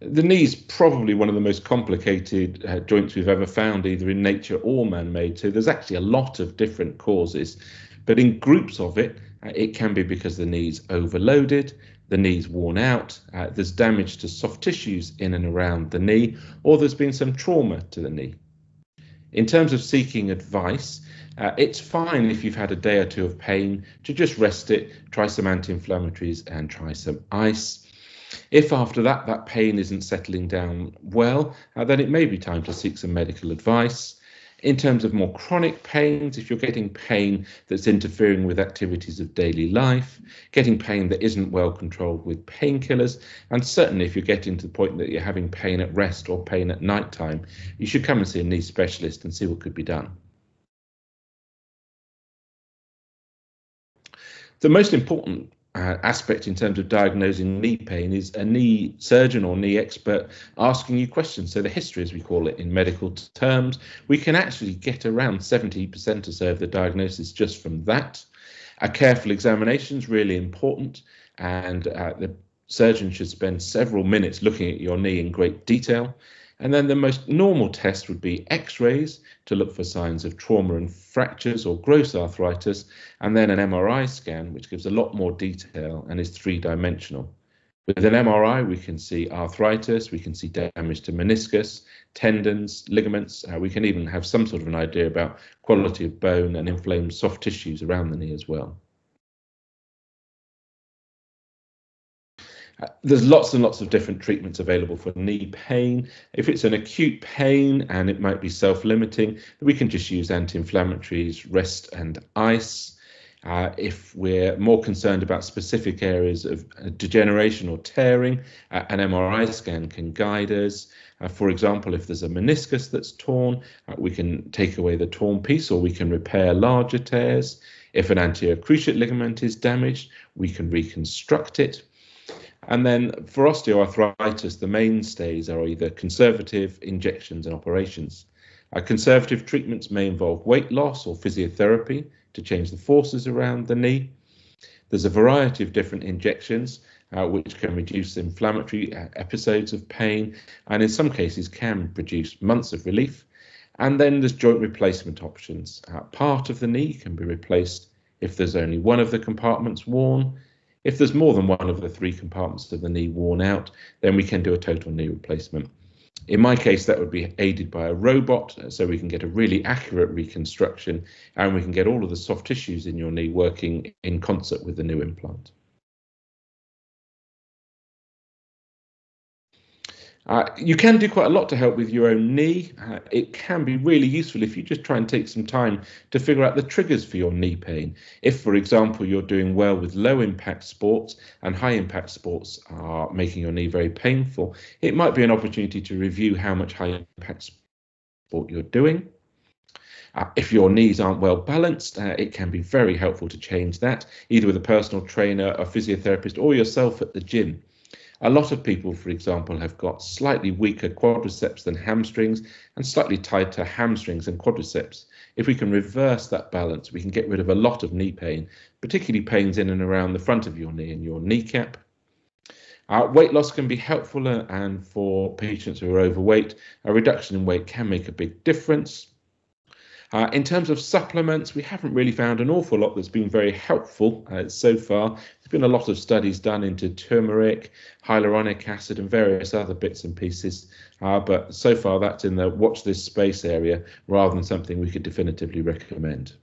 The knee is probably one of the most complicated uh, joints we've ever found, either in nature or man made. So there's actually a lot of different causes. But in groups of it, uh, it can be because the knee's overloaded, the knee's worn out, uh, there's damage to soft tissues in and around the knee, or there's been some trauma to the knee. In terms of seeking advice, uh, it's fine if you've had a day or two of pain to just rest it, try some anti inflammatories, and try some ice. If after that that pain isn't settling down well, uh, then it may be time to seek some medical advice. In terms of more chronic pains, if you're getting pain that's interfering with activities of daily life, getting pain that isn't well controlled with painkillers, and certainly if you're getting to the point that you're having pain at rest or pain at night time, you should come and see a knee specialist and see what could be done. The most important uh, aspect in terms of diagnosing knee pain is a knee surgeon or knee expert asking you questions. So the history, as we call it in medical terms, we can actually get around 70% or so of the diagnosis just from that. A careful examination is really important, and uh, the surgeon should spend several minutes looking at your knee in great detail. And then the most normal test would be x-rays to look for signs of trauma and fractures or gross arthritis, and then an MRI scan, which gives a lot more detail and is three-dimensional. With an MRI, we can see arthritis, we can see damage to meniscus, tendons, ligaments. Uh, we can even have some sort of an idea about quality of bone and inflamed soft tissues around the knee as well. There's lots and lots of different treatments available for knee pain. If it's an acute pain and it might be self-limiting, we can just use anti-inflammatories, rest and ice. Uh, if we're more concerned about specific areas of uh, degeneration or tearing, uh, an MRI scan can guide us. Uh, for example, if there's a meniscus that's torn, uh, we can take away the torn piece or we can repair larger tears. If an anterior cruciate ligament is damaged, we can reconstruct it. And then for osteoarthritis, the mainstays are either conservative injections and operations. Uh, conservative treatments may involve weight loss or physiotherapy to change the forces around the knee. There's a variety of different injections uh, which can reduce inflammatory uh, episodes of pain and in some cases can produce months of relief. And then there's joint replacement options. Uh, part of the knee can be replaced if there's only one of the compartments worn if there's more than one of the three compartments of the knee worn out, then we can do a total knee replacement. In my case, that would be aided by a robot, uh, so we can get a really accurate reconstruction and we can get all of the soft tissues in your knee working in concert with the new implant. Uh, you can do quite a lot to help with your own knee. Uh, it can be really useful if you just try and take some time to figure out the triggers for your knee pain. If, for example, you're doing well with low impact sports and high impact sports are making your knee very painful, it might be an opportunity to review how much high impact sport you're doing. Uh, if your knees aren't well balanced, uh, it can be very helpful to change that, either with a personal trainer, a physiotherapist, or yourself at the gym. A lot of people, for example, have got slightly weaker quadriceps than hamstrings and slightly tighter hamstrings and quadriceps. If we can reverse that balance, we can get rid of a lot of knee pain, particularly pains in and around the front of your knee and your kneecap. Uh, weight loss can be helpful, uh, and for patients who are overweight, a reduction in weight can make a big difference. Uh, in terms of supplements, we haven't really found an awful lot that's been very helpful uh, so far. There's been a lot of studies done into turmeric, hyaluronic acid, and various other bits and pieces, uh, but so far that's in the watch this space area rather than something we could definitively recommend.